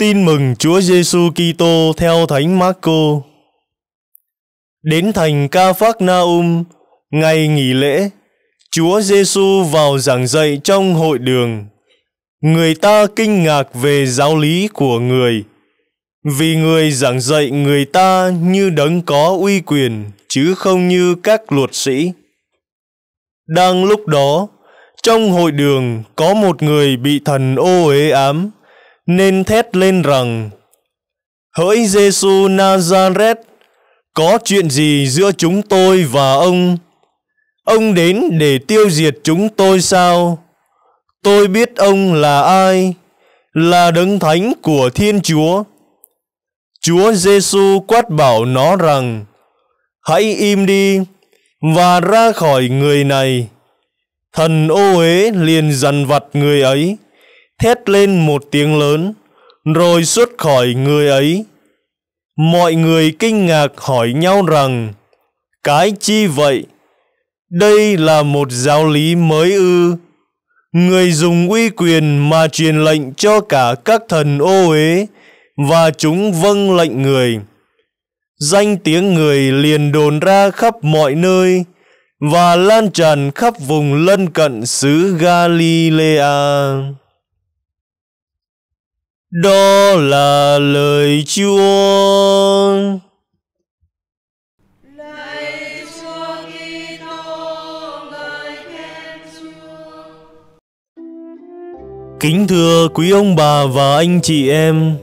Tin mừng Chúa Giêsu Kitô theo Thánh Marco. Đến thành Ca Phác Naum, ngày nghỉ lễ, Chúa Giêsu vào giảng dạy trong hội đường. Người ta kinh ngạc về giáo lý của người, vì người giảng dạy người ta như đấng có uy quyền chứ không như các luật sĩ. Đang lúc đó, trong hội đường có một người bị thần ô uế ám nên thét lên rằng Hỡi Giêsu Nazareth, có chuyện gì giữa chúng tôi và ông? Ông đến để tiêu diệt chúng tôi sao? Tôi biết ông là ai, là đấng thánh của Thiên Chúa. Chúa Giêsu quát bảo nó rằng: Hãy im đi và ra khỏi người này. Thần ô uế liền dằn vặt người ấy thét lên một tiếng lớn, rồi xuất khỏi người ấy. Mọi người kinh ngạc hỏi nhau rằng, cái chi vậy? Đây là một giáo lý mới ư? Người dùng uy quyền mà truyền lệnh cho cả các thần ô uế và chúng vâng lệnh người. Danh tiếng người liền đồn ra khắp mọi nơi và lan tràn khắp vùng lân cận xứ Galilea. Đó là lời Chúa. Lạy Chúa Kitô, ngợi khen Chúa. Kính thưa quý ông bà và anh chị em,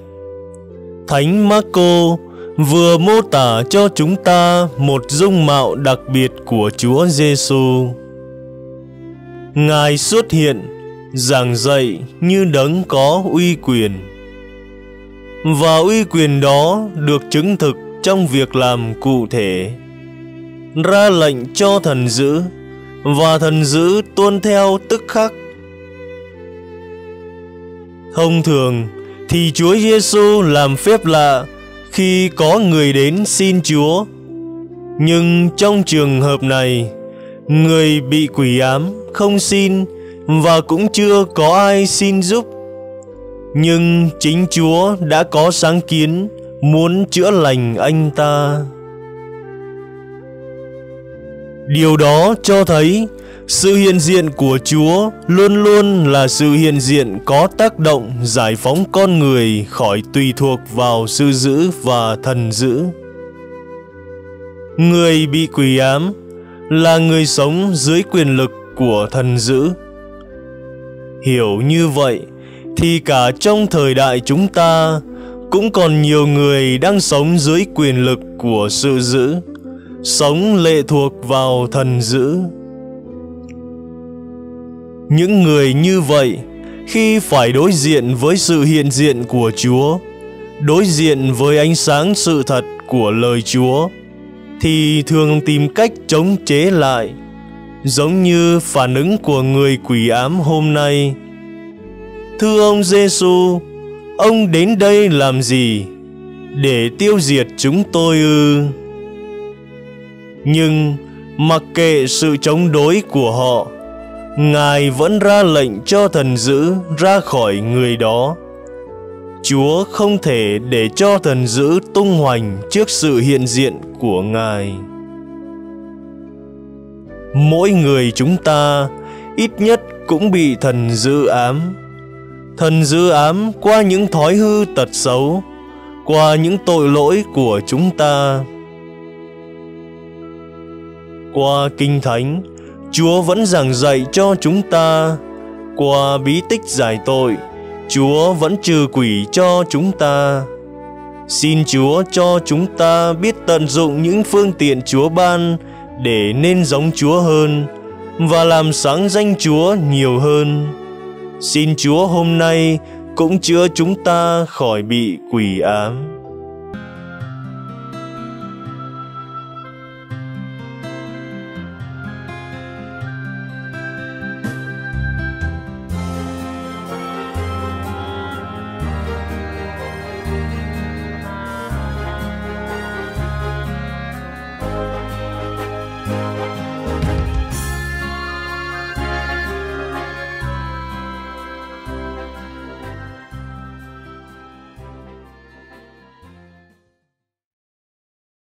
Thánh Marco vừa mô tả cho chúng ta một dung mạo đặc biệt của Chúa Giêsu. Ngài xuất hiện giảng dạy như đấng có uy quyền và uy quyền đó được chứng thực trong việc làm cụ thể. Ra lệnh cho thần giữ, và thần giữ tuân theo tức khắc. Thông thường, thì Chúa Giêsu làm phép lạ khi có người đến xin Chúa. Nhưng trong trường hợp này, người bị quỷ ám không xin và cũng chưa có ai xin giúp nhưng chính Chúa đã có sáng kiến muốn chữa lành anh ta. Điều đó cho thấy sự hiện diện của Chúa luôn luôn là sự hiện diện có tác động giải phóng con người khỏi tùy thuộc vào sư giữ và thần giữ. Người bị quỷ ám là người sống dưới quyền lực của thần giữ. Hiểu như vậy, thì cả trong thời đại chúng ta, cũng còn nhiều người đang sống dưới quyền lực của sự giữ. Sống lệ thuộc vào thần giữ. Những người như vậy, khi phải đối diện với sự hiện diện của chúa, đối diện với ánh sáng sự thật của lời chúa, thì thường tìm cách chống chế lại. Giống như phản ứng của người quỷ ám hôm nay Thưa ông Giêsu, ông đến đây làm gì? Để tiêu diệt chúng tôi ư? Nhưng mặc kệ sự chống đối của họ, Ngài vẫn ra lệnh cho thần dữ ra khỏi người đó. Chúa không thể để cho thần dữ tung hoành trước sự hiện diện của Ngài. Mỗi người chúng ta ít nhất cũng bị thần dữ ám thần dư ám qua những thói hư tật xấu, qua những tội lỗi của chúng ta. Qua kinh thánh, chúa vẫn giảng dạy cho chúng ta. Qua bí tích giải tội, chúa vẫn trừ quỷ cho chúng ta. Xin chúa cho chúng ta biết tận dụng những phương tiện chúa ban để nên giống chúa hơn và làm sáng danh chúa nhiều hơn. Xin Chúa hôm nay cũng chữa chúng ta khỏi bị quỷ ám.